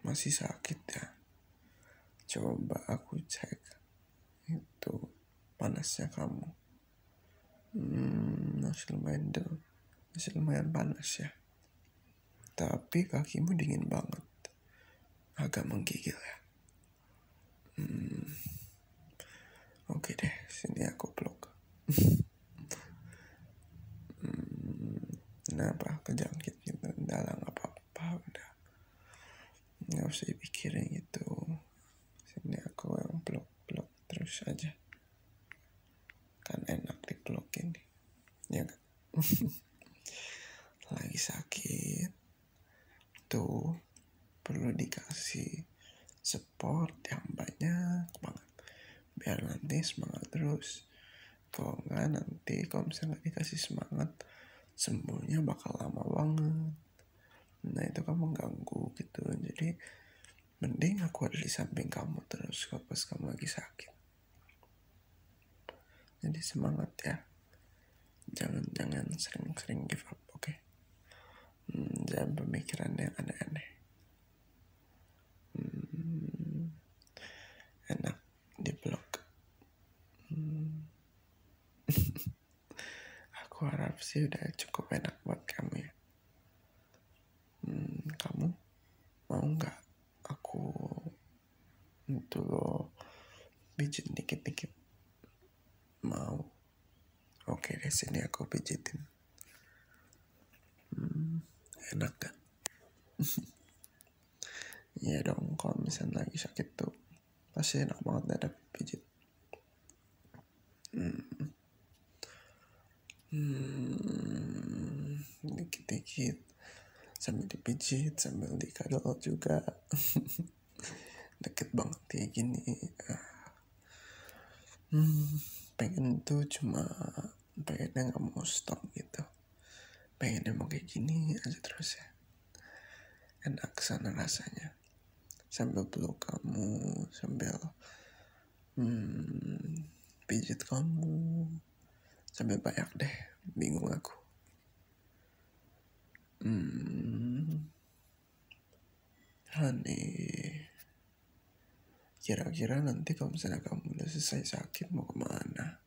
masih sakit ya. Coba aku cek itu panasnya kamu. Hmm, masih lumayan deh, masih lumayan panas ya. Tapi kakimu dingin banget, agak menggigil ya. Hmm, oke deh, sini aku peluk. hmm, kenapa kejangkit gitu? Dalam apa-apa udah nggak usah dipikirin itu sini aku yang peluk-peluk terus aja. Kan enak dipeluk ini ya kan lagi sakit. Tuh perlu dikasih support yang banyak banget. Biar nanti semangat terus. Kalau nggak nanti kalau misalnya dikasih semangat sembuhnya bakal lama banget. Nah itu kan mengganggu gitu. Jadi mending aku ada di samping kamu terus pas kamu lagi sakit jadi semangat ya jangan jangan sering-sering give up oke okay? hmm, jangan pemikiran yang aneh-aneh hmm, enak di blog hmm. aku harap sih udah cukup enak buat kamu ya hmm, kamu mau nggak aku lo pijit dikit-dikit oke deh sini aku pijitin hmm, enak kan Iya dong, kalau misalnya lagi sakit tuh pasti enak banget ada pijit. Hmm. Hmm. Dikit-dikit sambil dipijit sambil dikadal juga deket banget kayak gini hmm, pengen tuh cuma pengennya nggak mau stop gitu pengennya mau kayak gini aja terus ya enak sana rasanya sambil peluk kamu sambil hmm, pijit kamu sambil banyak deh bingung aku Hmm. Honey. Kira-kira nanti kalau misalnya kamu udah selesai sakit mau ke mana?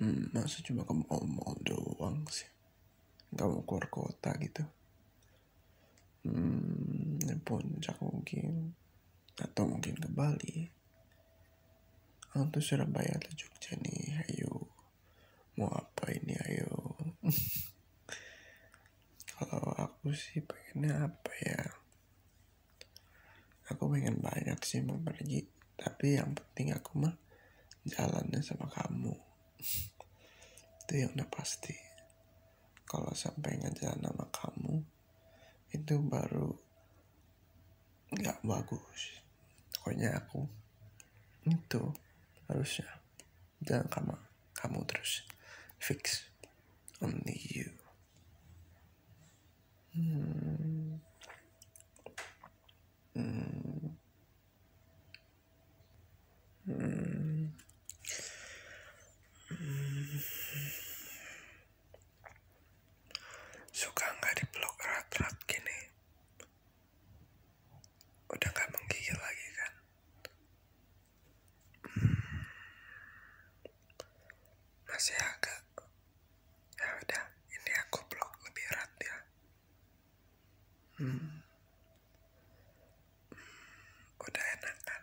Hmm, masa cuma ke mall-mall doang sih? Gak mau keluar kota gitu? Hmm, puncak mungkin. Atau mungkin ke Bali. Atau Surabaya atau Jogja nih, ayo. Mau apa ini, ayo. kalau aku sih pengennya apa ya aku pengen banyak sih mau pergi tapi yang penting aku mah jalannya sama kamu itu yang udah pasti. Kalau sampai nggak jalan sama kamu itu baru nggak bagus. Pokoknya aku itu harusnya jangan kamu kamu terus. Fix only you. Hmm. Hmm. Hmm. Suka nggak dipeluk erat-erat gini? Udah nggak menggigil lagi kan? Hmm. Masih agak. Ya udah, ini aku peluk lebih erat ya. Hmm. Udah enak kan?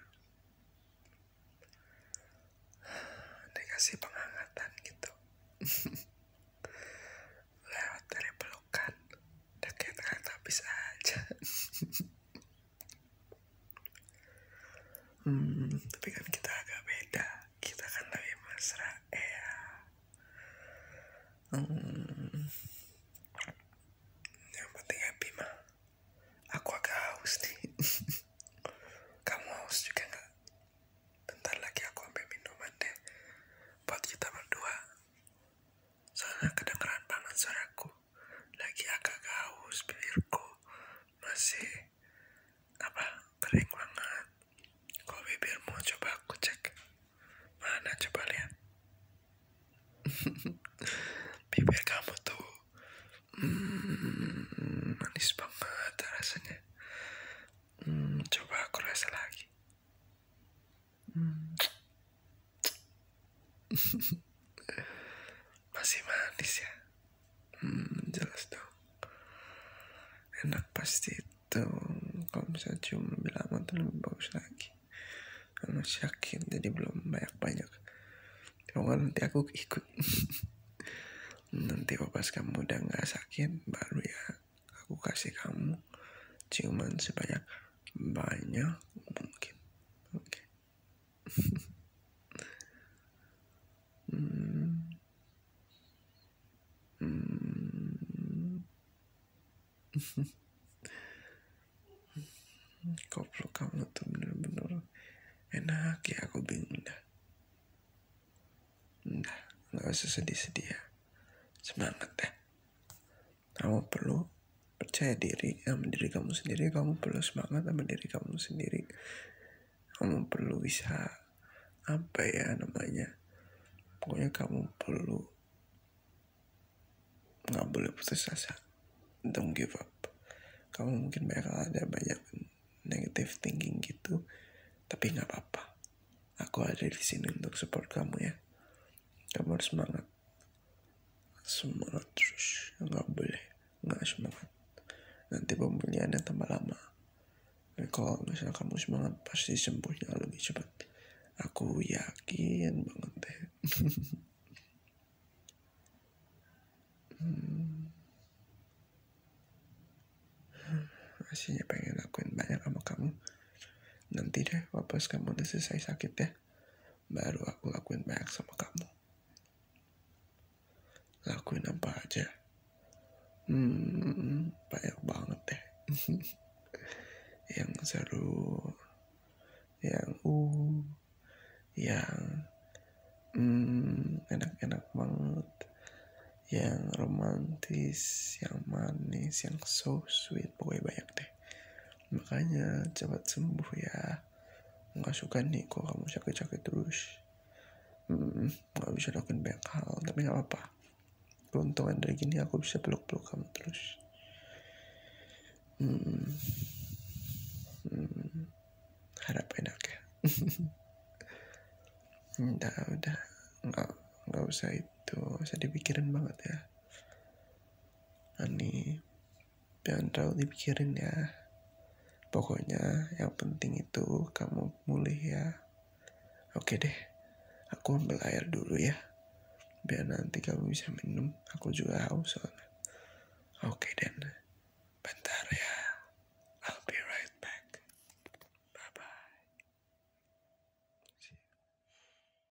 Dikasih penghangatan gitu. Lewat dari pelukan. Deket kata habis aja. hmm, tapi kan kita agak beda. Kita kan lebih mesra ya. Hmm. masih apa? Kering banget. Kok bibirmu? Coba aku cek. Mana? Coba lihat. Bibir kamu tuh mm, manis banget rasanya. Mm, coba aku rasa lagi. Hmm. Masih manis ya? Hmm, jelas dong. Enak pasti itu. Kalau misalnya cium lebih lama tuh lebih bagus lagi. Aku masih yakin jadi belum banyak-banyak. Kalau nanti aku ikut. nanti pas kamu udah nggak sakit baru ya aku kasih kamu ciuman sebanyak banyak mungkin oke okay. hmm. hmm. Goblok kamu tuh bener-bener enak ya aku bingung dah. Udah, nggak usah sedih-sedih ya. Semangat deh. Kamu perlu percaya diri sama diri kamu sendiri. Kamu perlu semangat sama diri kamu sendiri. Kamu perlu bisa apa ya namanya. Pokoknya kamu perlu nggak boleh putus asa. Don't give up. Kamu mungkin bakal ada banyak negative thinking gitu, tapi nggak apa-apa. Aku ada di sini untuk support kamu ya. Kamu harus semangat. Semangat terus. Nggak boleh. Nggak semangat. Nanti pemulihannya tambah lama. Dan kalau misalnya kamu semangat, pasti sembuhnya lebih cepat. Aku yakin banget deh. hmm. Masihnya pengen lakuin banyak sama kamu. Nanti deh, pas kamu udah selesai sakit ya, baru aku lakuin banyak sama kamu. Lakuin apa aja. Hmm, banyak banget deh. yang seru, yang uh, yang hmm, enak-enak banget, yang romantis, yang manis, yang so sweet, pokoknya banyak deh. Makanya cepat sembuh ya. Nggak suka nih kok kamu sakit-sakit terus. Hmm, nggak bisa lakuin banyak hal, tapi nggak apa-apa. Keuntungan dari gini aku bisa peluk-peluk kamu terus. Hmm, hmm, harap enak ya. udah, udah, nggak nggak usah itu, usah dipikirin banget ya. Ani, jangan terlalu dipikirin ya. Pokoknya yang penting itu kamu pulih ya. Oke deh, aku ambil air dulu ya. Biar nanti kamu bisa minum, aku juga haus soalnya. Oke deh.